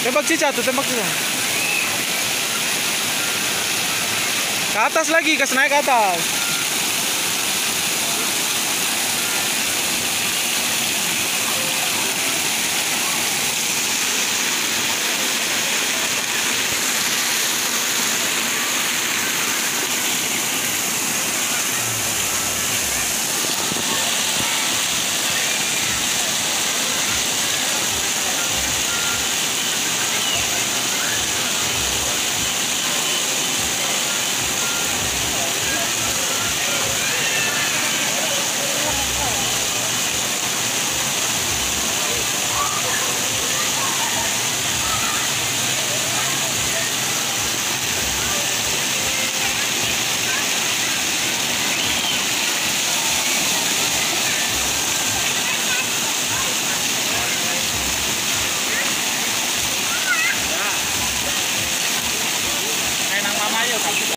Tembak cica tuh, tembak cica. Ke atas lagi, kasih naik ke atas. año.